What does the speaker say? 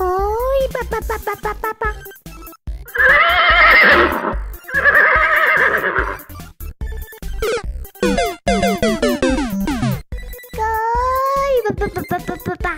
Oi, ba ba ba ba ba ba ba. Oi, ba ba ba ba ba ba.